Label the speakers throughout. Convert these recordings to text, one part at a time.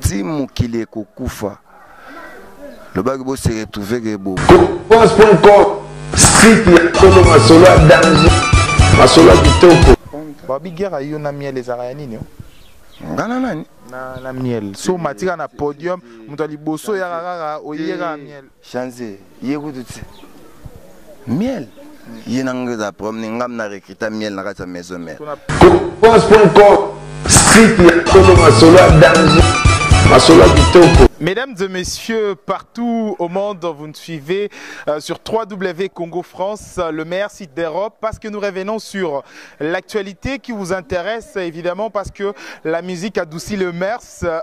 Speaker 1: ti mokili ekokufa lobaki bo se retrouver ke bo
Speaker 2: cause.com site ya solo masolo ya danger masolo ya kitoko
Speaker 3: babi guerre yo na miel ezalaka ya nini nga
Speaker 1: na nani
Speaker 3: na, na miel so matika na podium moto ya liboso yaka kaka oyeka miel
Speaker 1: Chanze ye kutu ti miel ye na ngai eza problème ngam na recruta miel na kati ya maison mère.
Speaker 2: Cause.com site ya solo masolo ya danger masolo ya kitoko
Speaker 3: Mesdames et messieurs, partout au monde, vous nous suivez euh, sur 3W Congo France, le meilleur site d'Europe, parce que nous revenons sur l'actualité qui vous intéresse, évidemment, parce que la musique adoucit le maire.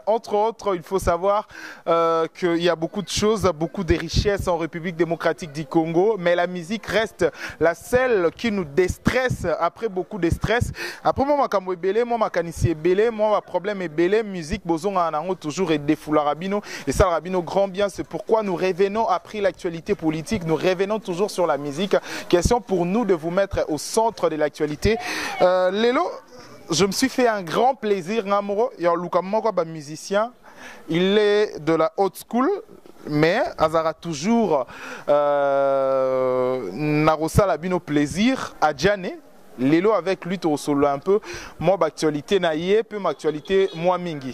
Speaker 3: Entre autres, il faut savoir euh, qu'il y a beaucoup de choses, beaucoup de richesses en République démocratique du Congo, mais la musique reste la seule qui nous déstresse après beaucoup de stress. Après, moi, ma moi, ma moi, ma problème est belé, musique, boson, toujours et défoulard et ça, Rabino, grand bien, c'est pourquoi nous revenons après l'actualité politique, nous revenons toujours sur la musique. Question pour nous de vous mettre au centre de l'actualité. Euh, Lélo, Je me suis fait un grand plaisir nga moko ya luka moko ba musicien il est de la haute school mais azalaka toujours euh, nakosala bino plaisir adjane lelo avec lui tosolola un peu mwa baactualité na ye mpe maactualité mwa mingi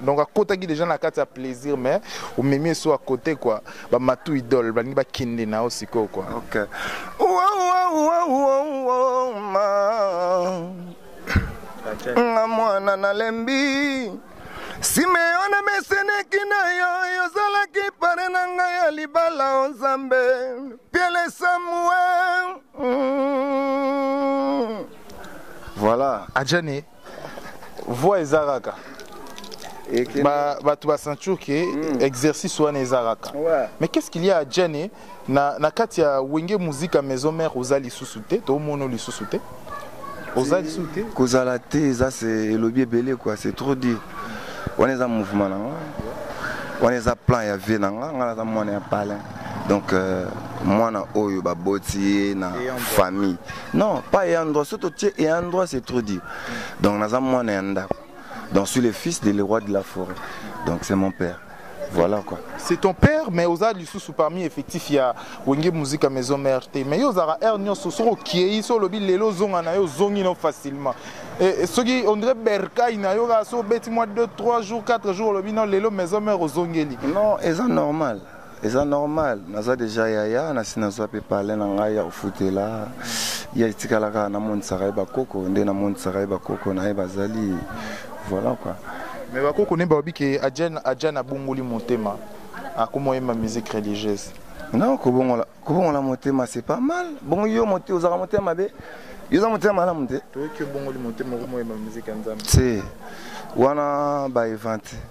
Speaker 3: donc akotaki deja na kati ya plaisir mais omemi eso à côté quoi ba matu idole balingi bakende na yo sikoyo quoi
Speaker 1: okay. nga mwana nalembi simeona meseneki na yo yozalaki pare na ngai ya libala o nzambe piele samuel mm. voilà
Speaker 3: adjane voix eza kaka bato basenture ke hmm. exercice wana eza kaka mais qu'est ce qu'il y a jane na, na kati ya wenge muzika maison mère oza lisusu te tomono lisusu te oza lisusu te
Speaker 1: kozala te eza elobi ebele kua c'est trop dire wana eza mouvement na nga wana eza plan ya vie na nga nga naza mwana ya palin donc euh, mwana oyo baboti ye na famille non pas ayant droit soki totie ayant droit c'est trop dur donc naza mwana ya ndako donc suis le fils de le roi de la forêt donc c'est mon père voilà quoi
Speaker 3: c'est ton père mais oza lisusu parmi effectif ya wenge musique maison mère te mais yo ozalaka aire nyonso soki okiei so olobi lelo ozonga na yo ozongi no facilement soki on dirait berkai na yo kaka so obeti mwa 2 3 jours 4 jours olobi no lelo maison mère ozongeli
Speaker 1: non eza normal eza normal naza deja yaya nasi nazwa pe pale na ngai ya kofutela ya etikala kaka namonisaka ye bakoko nde namonisaka ye bakoko na ye bazali voilà quoi
Speaker 3: mais bakoko ne baobi ke adja na bongoli motema akoma oyemba musique religieuse
Speaker 1: non kobongola kobongola motema c'est pas mal bongo yo mote ozaka motema mabe yo oza motema malamu te
Speaker 3: toyoki obongoli motema okomoyemba musique ya nzambe
Speaker 1: te wana baevante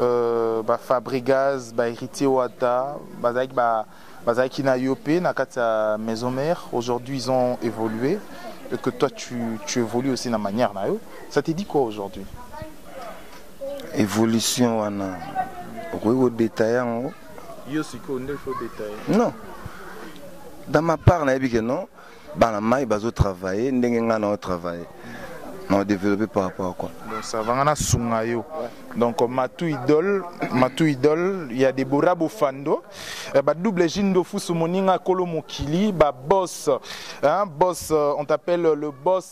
Speaker 1: Euh,
Speaker 3: ba Fabrigaz, ba Héritier Wata, bazalaki ba bazalaki na yo mpe na kati ya maison mère aujourd'hui ils ont évolué et que toi tu, tu évolues aussi na manière na yo ça te dit quoi aujourd'hui
Speaker 1: évolution wana okoki kodetaille yango
Speaker 3: yo sikoyo nde faut détailler
Speaker 1: non dans ma part nayebi ke non bana mai bazo travailler ndenge ngai nao travailler nao développer par rapport à quoi
Speaker 3: donc ça va ngana sunga yo donc matou idole matou idole ya debora bofando eh, ba double jindo fusu moninga kolo mokili ba boss hein, boss euh, on t'appelle le boss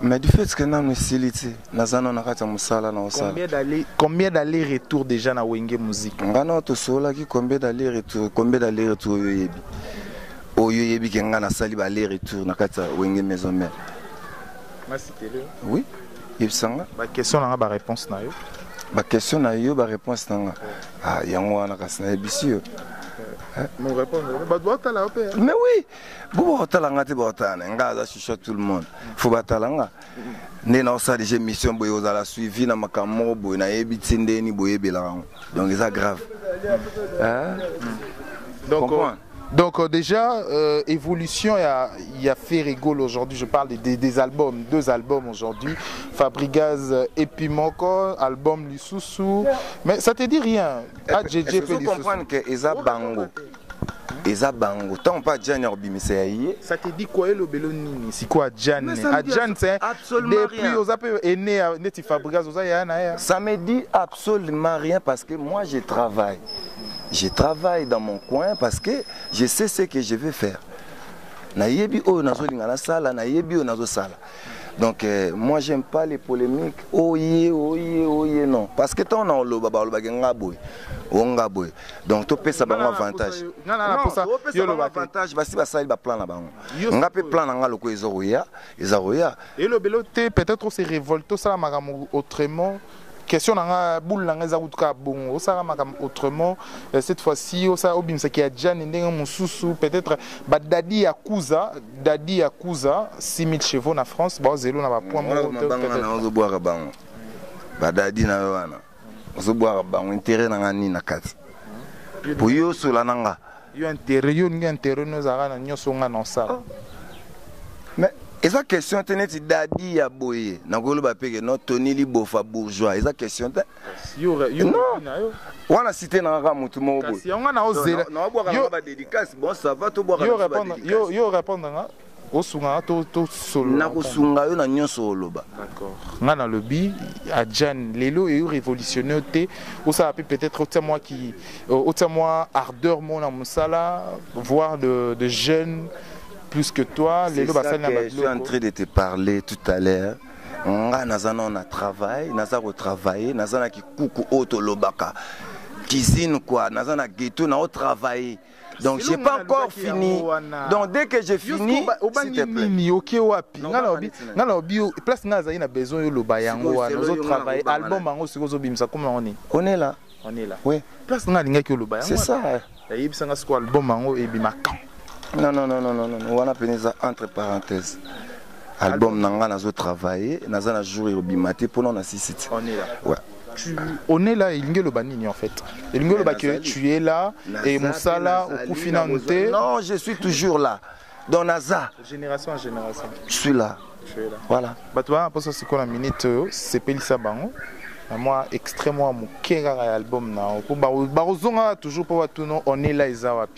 Speaker 1: Mais du fait que nanu esili ti naza nano na kati ya mosala na osala.
Speaker 3: Combien d'aller combien d'aller retour déjà na Wenge Musique?
Speaker 1: Nga nao tosololaki combien d'aller retour combien d'aller retour oyo oyebi oyo oyebi ke nga nasali ba aller retour na kati ya Wenge Maison Mère. Merci Tele. Oui. Yebisa
Speaker 3: nga. Ba question na nga ba réponse na yo.
Speaker 1: Ba question na yo ba réponse na nga. Ah yango wana kasi na yebisi yo.
Speaker 3: Nous répondre. Ba doit tala yo pe.
Speaker 1: Mais oui. bo bakotala nga te bakotala na nga aza chuchote tout le monde fo batala nga nde naosalisa émission boye ozala suivi na makambo moko boye nayebi ti ndeni boyebelaka yango donc eza grave hein?
Speaker 3: donc euh, donc euh, déjà euh, évolution ya ya Ferrigol aujourd'hui je parle des, des, des albums deux albums aujourd'hui Fabrigaz euh, et Pimoko album Lisusu mais ça te dit rien AJJ
Speaker 1: ah,
Speaker 3: Lisusu
Speaker 1: comprendre que eza bango eza bango ntango mpe ajane ya kobimisa ya ye
Speaker 3: ça te dit quoi elobelo nini sikoyo ajane ajane
Speaker 1: se
Speaker 3: depuis oza mpe ene ya neti fabrigas oza yaya na ye
Speaker 1: ça me dit absolument rien parce que moi je travaille je travaille dans mon coin parce que je sais ce que je vais faire nayebi oyo nazolinga nasala nayebi oyo nazosala donc euh, moi j'aime pas les polémiques oye oye oye non parce que ntango na oloba balobaki nga boye o nga boye donc topesa bango avantage avantage basi basali baplan na bango nga
Speaker 3: mpe
Speaker 1: plan na nga lokola eza koya eza koya
Speaker 3: elobelo te peut-être ose révolte osala makambo autrement question na nga boule na nga eza kutu kaka bongo osala makambo autrement euh, cette fois-ci osala obimisaki ya jane ndenge mosusu peut-être badadi ya kuza dadi ya kuza 6000 chevaux na france baozelo na bapoint moko
Speaker 1: ozobwaka bango badadi na yo wana ozo bwaka bango intérêt na nga nini na kati po yo osola na nga
Speaker 3: yo intérêt yo olingi intérêt no ozalaka na nyonso nga na osala oh.
Speaker 1: mais eza question te neti dadi ya boye nakoloba mpe ke no toni libofa bourgeois eza question te wana site na kaka motu moko boyeyo
Speaker 3: répondre nga osunga nga to to solo
Speaker 1: na kosunga yo na nyonso oloba
Speaker 3: d'accord nga na lobi a Jan lelo eyo révolutionner yo te osala pe peut-être otia mwa ki euh, otia mwa ardeur mo na mosala voir de de jeunes plus que toi lelo basali na
Speaker 1: je suis en train de te parler tout à l'heure nga naza nao na travail naza kotravaille naza na kikuku oyo tolobaka cuisine kua naza na ghetto nao travaille donc j'ai pas encore fini donc dès que j'ai fini
Speaker 3: obangi nini oke wapi nga nalobi nga nalobi place nga azali na besoin yo loba
Speaker 1: yango
Speaker 3: wana ozo
Speaker 1: travailler
Speaker 3: album yango sikoyo ozobimisa koma yango nini
Speaker 1: on est là
Speaker 3: on est là
Speaker 1: oui
Speaker 3: place nga alingaki oloba yango c'est
Speaker 1: ça
Speaker 3: yebisa nga sikoyo album yango ebima quand
Speaker 1: non non non non non wana pene eza entre parenthèses album na nga nazo travailler naza na jour ebima te mpona na
Speaker 3: sisite
Speaker 1: ouais.
Speaker 3: tu on est là elingi eloba nini en fait elingi eloba que tu es là et mosala okufi nanu te
Speaker 1: non je suis toujours là donc naza
Speaker 3: génération en génération
Speaker 1: je suis là voilà
Speaker 3: bato bana mposa sikoyo na minute oyo sepelisa bango na mwa extrême mwa moke kaka ya album na yo mpo bakozongaka toujours mpo batuna on est là eza wapi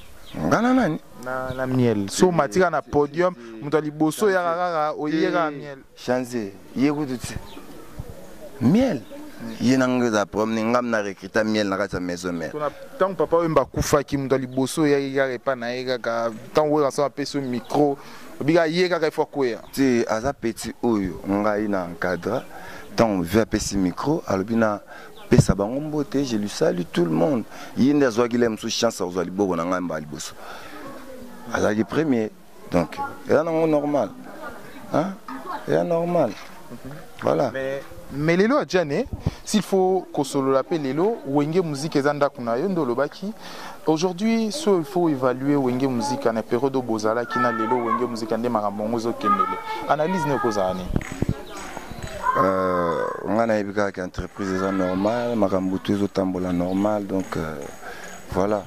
Speaker 1: nga na nani
Speaker 3: na, na miel so matika na podium moto ya liboso yaka kaka oyeka miel
Speaker 1: chanze ye kutu te miel ye na ngai eza problème ngam na recruta miel na kati ya maison mère
Speaker 3: ntango papa wemba akufaki moto ya liboso oyaki kaka epai na ye kaka ntango wera so apesi yo micro obika ye kaka ifo akweya
Speaker 1: te aza petit oyo ngai na encadra ntango vi apesi micro alobi na pesa bango mbote je lui salut tout le monde ye nde azwaki le mosusu chance ya kozwa liboko na ngai mbala liboso azalaki premier donc eza nango normal eza normal voilà
Speaker 3: mais, mais lelo ya jane s'il faut kosolola mpe lelo wenge muzika eza ndako na yo nde olobaki aujourd'hui so il faut évaluer wenge muzika na periode oyo bozalaki na lelo wenge muzika nde makambo yango ezokendele analyse nde ekozala nini
Speaker 1: Euh, nga nayebi kaka ke entreprise eza normal makambo tu ezotambola normal donc euh, voilà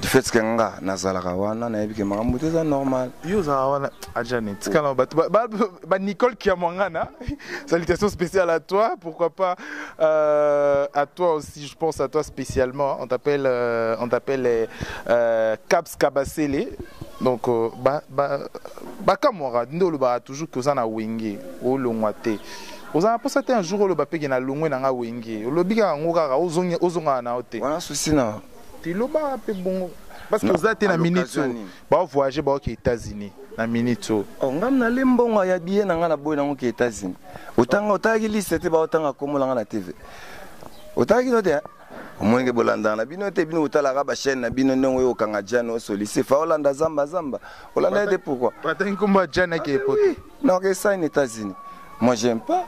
Speaker 1: du fait ke nga nazalaka wana nayebi ke makambo tu eza normal
Speaker 3: yo ozalaka wana ajani ah, tikala bato ba nicole kiamwangana salutation spéciale à toi pourquoi pas euh, à toi aussi je pense à toi spécialement on t'appelle euh, on t'appelle euh, caps kabasele donc euh, ba, ba Bakamwaka nde olobaka toujours que oza na wenge olongwa te oza na posa te un jour oloba pe que na longwe na nga wenge olobi kaka yango kaka ozongi ozongaka na yo te
Speaker 1: wana souci na
Speaker 3: te lobaka pe bongo parce que oza te na minute oyo bao voyager bao ke États-Unis na minute oyo
Speaker 1: oh ngam na le mbongo ya billet na nga na boy nango ke États-Unis otanga otalaki liste te bao tanga kombo na nga na TV otalaki no te omoni ke bolandaka na bino te bino botalaka ba chaîne na bino ndenge oyo okanga Jeanne osolise fa olanda zamba zamba olanda ye te pourquoi
Speaker 3: batangi nkombo ya Jeanne ake epoto
Speaker 1: non ke ça en États-Unis moi j'aime pas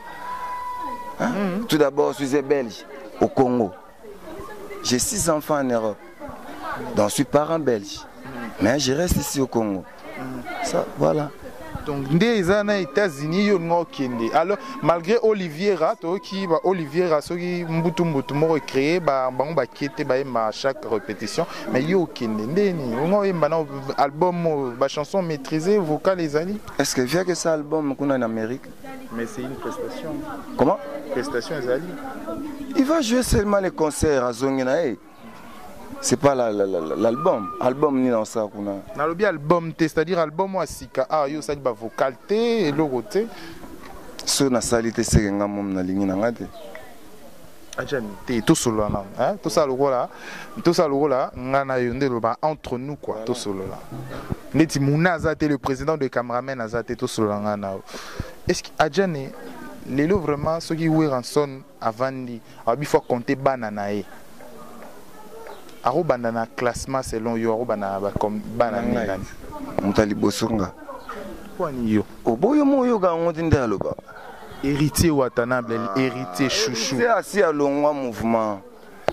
Speaker 1: hein? mm -hmm. tout d'abord je suis belge au Congo j'ai six enfants en Europe donc je suis parent belge mais je reste ici au Congo mm, ça voilà
Speaker 3: donc nde eza na états-unis yo olinga okende alors malgré oliviera toyoki ba oliviera soki mbutu mbutu moko ecree bango bakie te bayemba chaque répétition mais yo okende nde nini olinga oyemba na album oyo bachanson maîtrise vocal ezali
Speaker 1: est ce que via que ça album kuna na amérique
Speaker 3: mais c'est une prestation
Speaker 1: comment
Speaker 3: prestation ezali
Speaker 1: il va jouer seulement les concerts azongi na ye c'est pas l'album album nini naosala kuna
Speaker 3: nalobi album te c'est-à-dire album oyo asika awa ah, yo osali bavocal te eloko te
Speaker 1: soki nasali te seke nga momi nalingi na nga te
Speaker 3: ajani te tosolola nano tosala lokola tosala lokola nga na yo nde eloba entre nous quoi tosolola neti muna aza te le président de cameraman aza te tosolola nga na yo est ce que ajani lelo vraiment soki weranson avandi alobi faut compter bana na ye akobanda na classement selon yo akobanda na bana nini nani
Speaker 1: moto ya liboso nga
Speaker 3: kwani yo
Speaker 1: oboyo mo oyoka yango te nde aloba
Speaker 3: héritier watanable ah, héritier chouchou
Speaker 1: héritier asi alongwa mouvement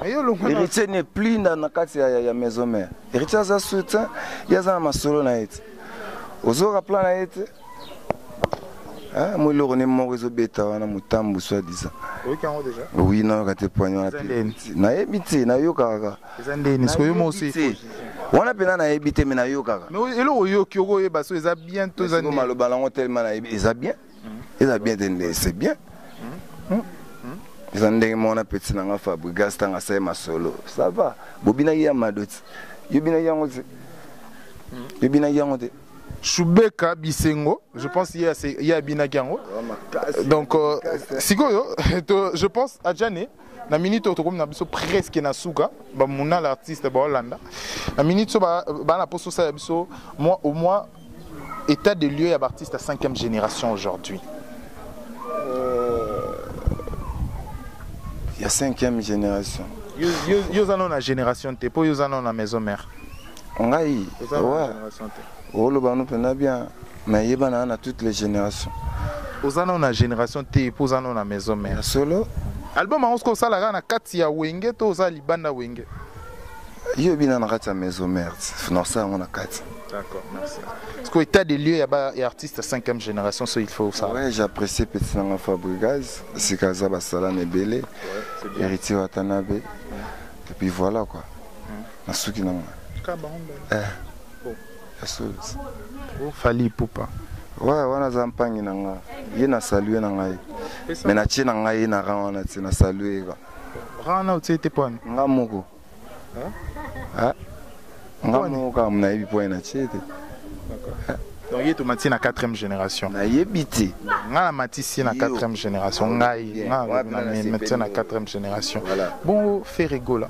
Speaker 1: héritier ne plus na na kati ya, ya maison mère héritier aza soutien ye aza na masolo na ye te ozoyoka plan na ye te Ah, moi loro ne moko ezo beta wana mutambu soit disant. Oyoki yango déjà? Oui, na yoka te poignon wana. Na yebi te, na yoka kaka. Eza ndeni, siko yo mo aussi. Wana pena na yebi te mais na yoka kaka.
Speaker 3: Mais eloko oyoki oko yeba so eza bien to eza ndeni.
Speaker 1: Maloba nango tellement na yebi eza bien. Mm. Eza bien te, c'est bien. Mm. Mm. eza ndenge moko na petit na nga fabrigas ntango asali masolo ça va bobinaki ya madoti yobinaki yango te yobinaki yango te
Speaker 3: Shubeka Bisengo, je pense qu'il y a Bina Kiango. Donc, euh, Sikoyo, je pense à Djane, na minute oyo tokomi na biso presque na suka bamuna la artiste baolanda na minute so bana mposo osala biso moi au moins état de lieu ya baartiste ya 5e génération aujourd'hui
Speaker 1: euh, ya 5e génération
Speaker 3: yo oza no na génération te mpo yo oza no na maison mère
Speaker 1: ngai oloba no mpenza bien mais eyebana na toutes les générations
Speaker 3: oza nao na génération te mpo oza nao na maison mère
Speaker 1: solo
Speaker 3: album yango soki osala kaka na kati ya wenge to oza libanda wenge
Speaker 1: yo ebina na kati ya maison mère finance yango na kati
Speaker 3: D'accord, merci. Est-ce que l'état des lieux, il y a des artistes de 5e génération, ça il faut ça
Speaker 1: Ouais, j'apprécie Petit Nanga Fabrigaz, c'est Kaza Bassala Nebele, Héritier Watanabe, et puis voilà quoi. na suki na nga eh.
Speaker 3: oh, fali ipupa
Speaker 1: ouais wana aza mpangi na nga ye na salue na ngai me natie na ngai ye na ran wana ti na salue ye ka
Speaker 3: ran wana otie te pwani
Speaker 1: nga moko nga moko kaka nayebi pwani natie te
Speaker 3: donc ye tomati na 4e génération
Speaker 1: nayebi te
Speaker 3: nga na matisi na 4e génération ngai nga na 4e génération bon
Speaker 1: ferre gola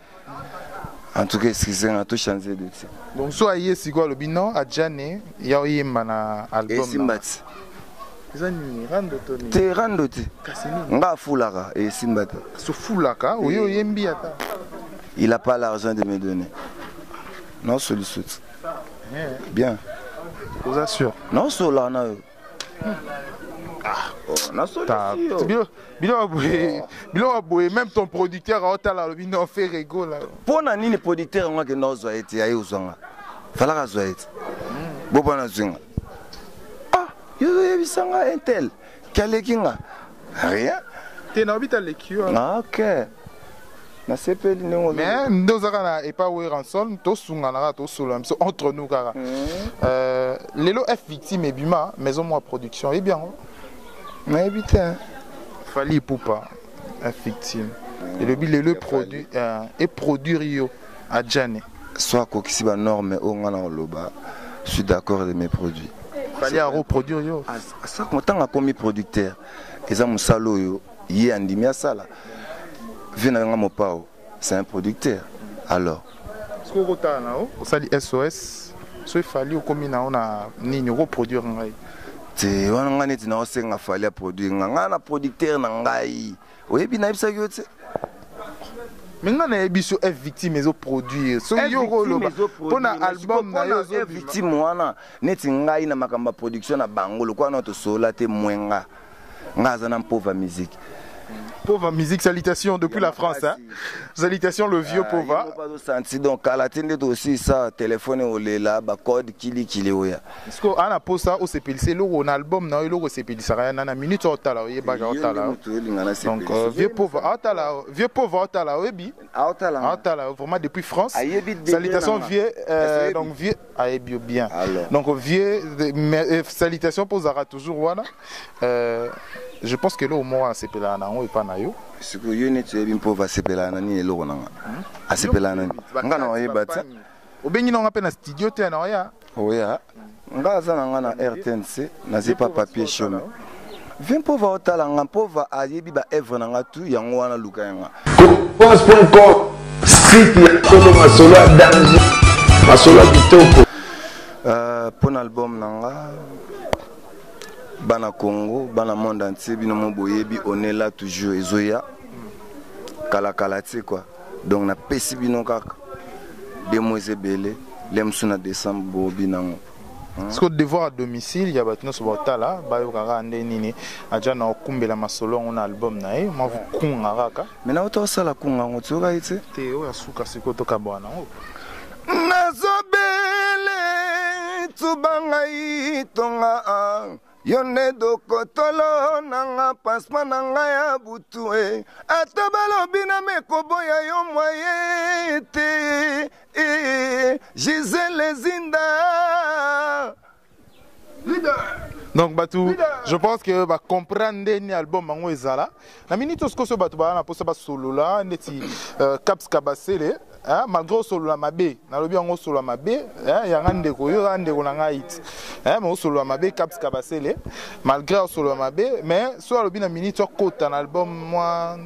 Speaker 1: en tout cas excusez nga to changer de titre
Speaker 3: donc so aye sikoyo alobi non adjane ya oyemba na album
Speaker 1: esimba ti
Speaker 3: eza nini rando to nini
Speaker 1: te rando te
Speaker 3: kasi nini
Speaker 1: nga afulaka esimba te
Speaker 3: so fulaka oye oyembi ata
Speaker 1: il a pas l'argent de me donner non
Speaker 3: solisuti
Speaker 1: bien
Speaker 3: oza sûr
Speaker 1: non solana yo Ah,
Speaker 3: oh, biloko boye oh. biloko boye même ton producteur aotala alobi non fe rego la
Speaker 1: mpo na nini producteur yango akenda ozwa ye te aye ozwa nga falaka azwa ye te boba nazwi nga ah yo oyebisa nga intel kaleki nga rien
Speaker 3: te naobi taleki yo
Speaker 1: ah, ok nasepeli ndenge
Speaker 3: mais nde ozaka na epa weranson tosungana kaka tosolola biso entre nous kaka mm. euh, lelo f victime ebima maison mwa production oyebi yango
Speaker 1: nayebi te
Speaker 3: fali ipupa f victime mm. elobi lelo eproduire euh, yo adjane
Speaker 1: so akokisi banorme oyo ngai na koloba suis d'accord de mes produits
Speaker 3: fali aroproduire yo
Speaker 1: ah, ah, ntanga akomi producteur eza mosala oyo ye andimi asala vie na nga mopao c'est un producteur alors
Speaker 3: soki okotala na yo osali sos so efali okomi na yo na nini okoproduire ngai
Speaker 1: te wana ngai neti na osenga fali ya produire nga ngai na producteur na ngai oyebi nayebisaki yo te
Speaker 3: me ngai nayebi so f victime ezoproduire soki yo okoloba mpo na album na yo
Speaker 1: victime wana neti ngai na makambo ya production na bango lokola na tosola te mwenga nga aza na mpova musique
Speaker 3: Pova musique, salutations depuis la France. Hein. Salutations le vieux ah,
Speaker 1: Pova. Senti donc kala tende to aussi ça téléphone au lela ba code kili kili oya.
Speaker 3: Parce que ana posa au sepelise lo on album na lo sepelisa ya na minute au tala ye ba au tala. Donc euh, vieux Pova au ah, tala vieux Pova au tala oyebi.
Speaker 1: Au
Speaker 3: tala. Au tala vraiment depuis France. Ah,
Speaker 1: salutations
Speaker 3: vieux euh, donc vieux ayebi yo bien
Speaker 1: Alors.
Speaker 3: donc vieux de- mais, euh, salutation mpo ozalaka toujours wana euh, je pense que eloko moko asepelaka na yango epa na yo
Speaker 1: sikoyo yo neti oyebi mpo vasepelaka na nini eloko na nga asepelaka na nini nga na oyeba te Bapangi.
Speaker 3: obengi na nga mpe na studio te na oya
Speaker 1: oya nga aza na nga na rtnc nazipa papier chome Vin Pova otala nga Pova ayebi ba œuvre na nga tout yango wana luka yanga.
Speaker 2: Compose.com site ya solo masolo ya dangi masolo ya kitoko.
Speaker 1: Euh, mpo na album na nga bana Congo bana monde entier bino mo boyebi on est là toujours ezoya kala kala te quoi donc napesi bino kaka demo eza ebele le mosusu na décembre bobi nango Hmm.
Speaker 3: siko devoir à domicile ya bato nyonso baotala bayoka kaka nde nini aja na okumbela masolo yango na album na ye mwa kunga kaka
Speaker 1: me na oto osala kunga yango toyokaki te
Speaker 3: te oyo ya suka sikoyo tokabwa nango
Speaker 1: nazobele tuba ngai tonga yo nde dokotolo na nga pansema na nga ya butu e ata balobi na mekoboya yo mwaye te Gisèle Zinda
Speaker 3: donc bato je pense que bacomprendre nde ni album yango ezala na minute oyo sikoso bato baa na mposa basolola neti euh, caps kabasele malgré osolola mabe nalobi yango osolola mabe yanga ndeko yo oza ndeko na ngai ti me osolola mabe caps kabasele malgré osolola mabe mais soki alobi na minute akota na album mwa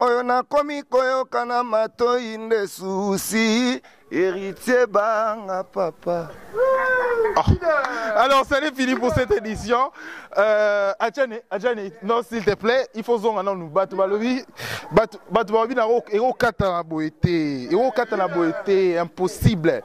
Speaker 1: oyo nakomi koyoka na matoi nde susi héritier banga papa oh.
Speaker 3: alors ça n'est fini pour cette édition euh, adjane adjane non s'il te plaît il faut zonga nanu bato balobi bato balobi na ekokatana boye
Speaker 1: te ekokatana
Speaker 3: boye te
Speaker 1: impossible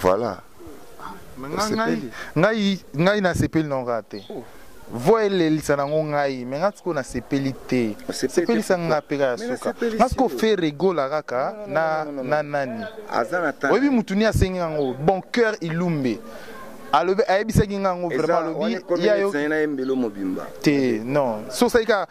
Speaker 1: Voilà. ngai
Speaker 3: ngai ngai nasepeli na nga te oh. vo elelisa nango ngai me nga sikoyo nasepeli te sepelisa nga mpe kaka suka nga sikoyo fe regola kaka na na nani oyebi motu ni asengi yango bon cœur ilumbe alobi ayebisaki nga yango vraiment alobi te non so osali kaka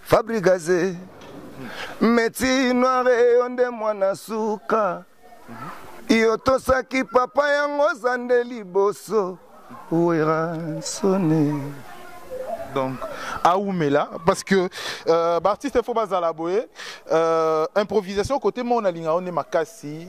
Speaker 1: Fabrigaze meti noire yo nde mwana suka yo tosaki papa yango oza nde liboso werasone
Speaker 3: donc awumela parce que euh, baartiste fo bazala boye euh, improvisation côté mona linga yo nde makasi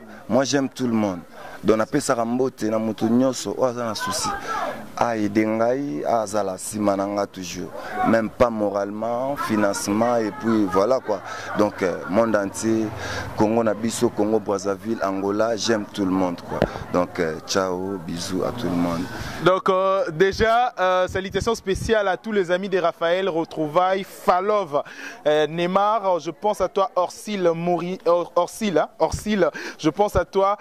Speaker 3: Moi
Speaker 1: j'aime tout le monde. Donc napesaka mbote na moto nyonso oyo aza na souci aide ngai azala nsima na ngai toujours même pas moralement financement et puis voilà quoi donc euh, monde entier congo na biso congo brazzaville angola j'aime tout le monde quoi donc euh, ciao bisous à tout le monde
Speaker 3: donc euh, déjà euh, salutations spéciales à tous les amis de raphaël retrouvailles falov neymar je pense à toi orsil mori hein, orsil je pense à toi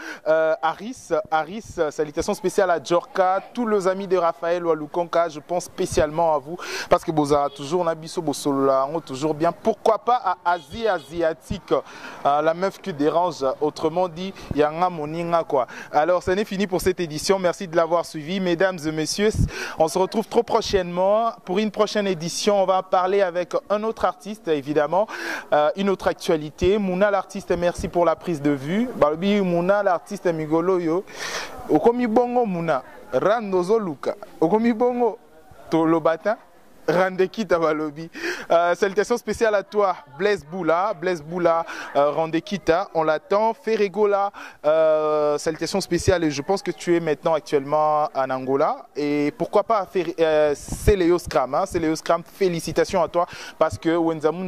Speaker 3: aris aris salutations spéciales à Djorka, tous les amis de Raphaël Walukonka, je pense spécialement à vous parce que vous avez toujours Nabiso Bosolola, toujours bien. Pourquoi pas à Asie asiatique, la meuf qui dérange, autrement dit, Yanga Moninga quoi. Alors, ce n'est fini pour cette édition. Merci de l'avoir suivi, mesdames et messieurs. On se retrouve trop prochainement pour une prochaine édition. On va parler avec un autre artiste, évidemment, euh, une autre actualité. Mouna l'artiste, merci pour la prise de vue. Balbi Mouna l'artiste Migoloyo. Okomi Bongo Mouna rando zoluka okomi bongo toloba rande Rendekita Balobi. Euh, salutations spéciales à toi, Blaise Boula. Blaise Boula, euh, Rendekita, on l'attend. Ferregola, euh, salutations spéciales. Et je pense que tu es maintenant actuellement en Angola. Et pourquoi pas euh, Scram, Kram. Hein. Scram, félicitations à toi. Parce que Wenzamun